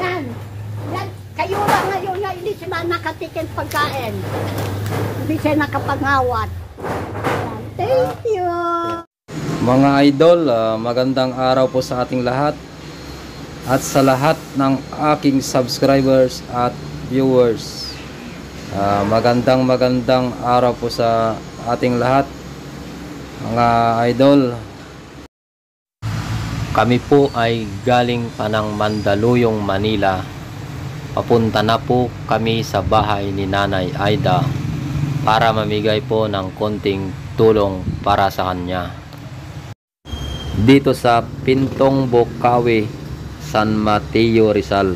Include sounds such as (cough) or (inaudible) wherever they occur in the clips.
Yan. Yan. Kayo lang ngayon na hindi sila nakatikin pagkain. Hindi sila nakapangawat. Thank you. Mga idol, ah, magandang araw po sa ating lahat at sa lahat ng aking subscribers at viewers. Ah, magandang magandang araw po sa ating lahat mga idol. Kami po ay galing pa ng Mandaluyong, Manila. Papunta na po kami sa bahay ni Nanay Aida para mamigay po ng konting tulong para sa kanya dito sa Pintong Bokawe, San Mateo, Rizal.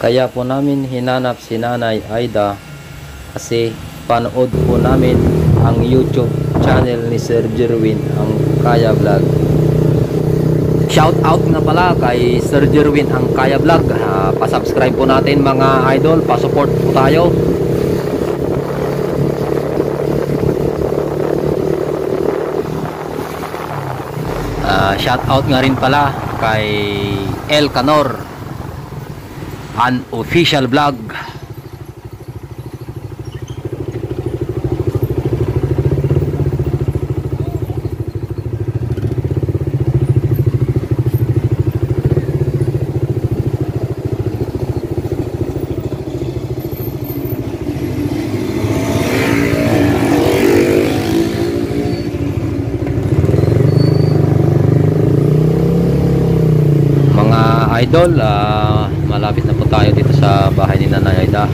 Kaya po namin hinanap si Nanay Aida kasi panood po namin ang YouTube channel ni Sir Jerwin, ang Kaya Vlog. Shout out nga pala kay Sir Jerwin ang Kaya Vlog. Uh, pa-subscribe po natin mga idol, pa-support po tayo. Uh, shout out nga rin pala kay El Canor an official vlog mga idol. Ah, malapit na po tayo dito sa bahay ni Nanay Aida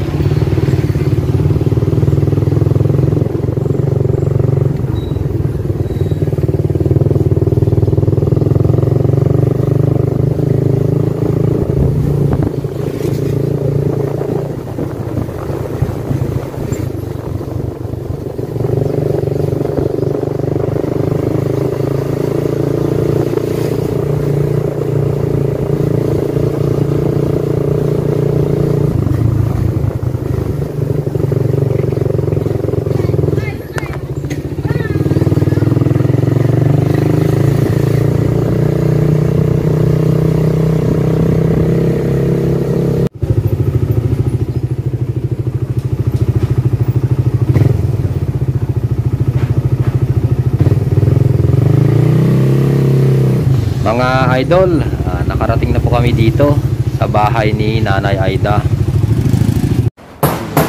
mga idol ah, nakarating na po kami dito sa bahay ni Nanay Aida.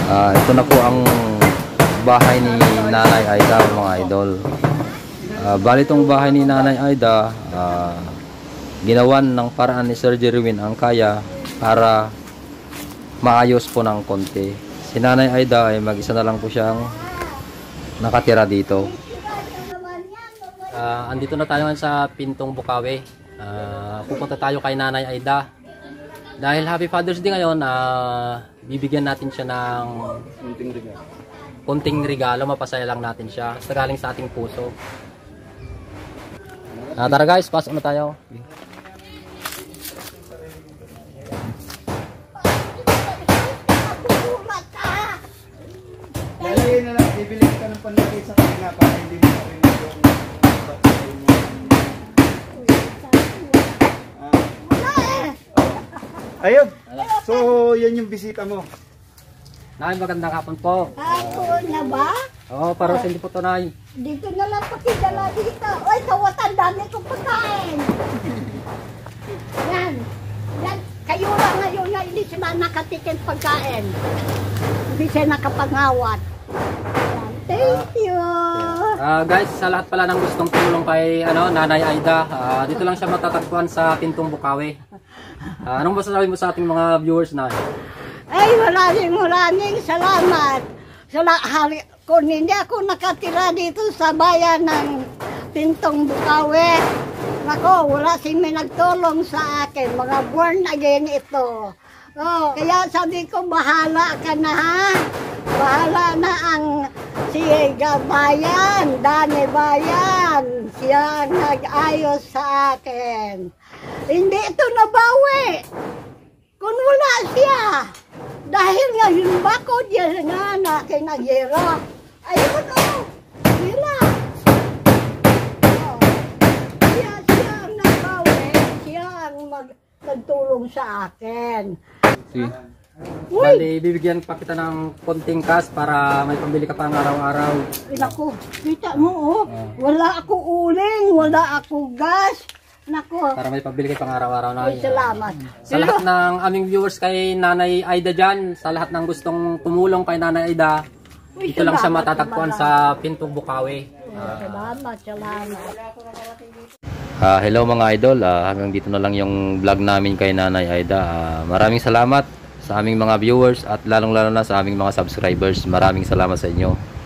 Ah, ito na po ang bahay ni Nanay Aida mga idol. Ah, bali itong bahay ni Nanay Aida ah, ginawan ng paraan ni Sir Jerwin ang kaya para maayos po ng konti. Si Nanay Aida ay mag-isa na lang po siyang nakatira dito Ah, andito na tayo sa Pintong Bukawe. Ah, pupunta tayo kay Nanay Aida. Dahil Happy Father's Day ngayon, ah, bibigyan natin siya ng kunting regalo. Mapasaya lang natin siya. Sa galing sa ating puso. Ah, tara guys, pasok na tayo. Dali na lang, bibili ka ng panlagay sa kanya para hindi mo rin yung Wala eh. Ayun. So, yan yung bisita mo. Nay, magandang hapon po. Ako na ba? Oo, oh, para sa hindi po to, Nay. Dito na lang pakidala dito. Oy, kawatan dami kong pagkain. (laughs) Yan. Yan. Kayo lang ngayon na hindi sila nakatikin pagkain. Hindi sila nakapangawat. Yan. Thank you. Ah, guys, sa lahat pala ng gustong tulong kay ano, Nanay Aida, ah, dito lang siya matatagpuan sa Pintong Bukawe. Ah, anong masasabi mo sa ating mga viewers na? Ay, maraming maraming salamat. Sala, hari, kung hindi ako nakatira dito sa bayan ng Pintong Bukawe, Nako, wala si may nagtulong sa akin. Mga born again ito. Oh, kaya sabi ko, bahala ka na ha. Bahala na ang Si Bayan, Dani Bayan, siya nag-ayos sa akin. Hindi ito nabawi. Kung wala siya, dahil nga yung bakod yan nga na kinagira. Ayun o, oh, sila. Siya, siya ang nabawi, siya ang mag nagtulong sa akin. See? Uy! Bali, bibigyan pa kita ng konting cash para may pambili ka pang araw-araw. Ay, Naku, kita mo oh. Wala ako uling, wala ako gas. Naku, Para may pambili ka pang araw-araw na. ay salamat. Sa lahat ng aming viewers kay Nanay Aida dyan, sa lahat ng gustong tumulong kay Nanay Aida, Uy, ito lang siya matatagpuan sa Pintong Bukawi. Salamat, salamat. Ah, hello mga idol, Ah, hanggang dito na lang yung vlog namin kay Nanay Aida. Ah, maraming salamat sa aming mga viewers at lalong-lalo na sa aming mga subscribers. Maraming salamat sa inyo.